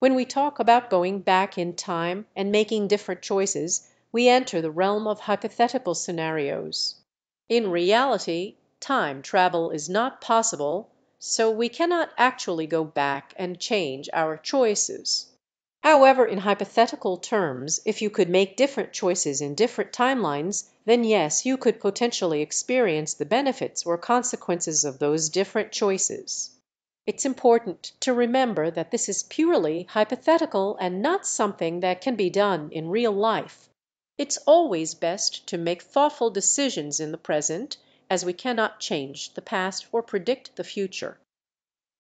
When we talk about going back in time and making different choices we enter the realm of hypothetical scenarios. In reality time travel is not possible, so we cannot actually go back and change our choices. However, in hypothetical terms, if you could make different choices in different timelines, then yes, you could potentially experience the benefits or consequences of those different choices. It's important to remember that this is purely hypothetical and not something that can be done in real life. It's always best to make thoughtful decisions in the present, as we cannot change the past or predict the future.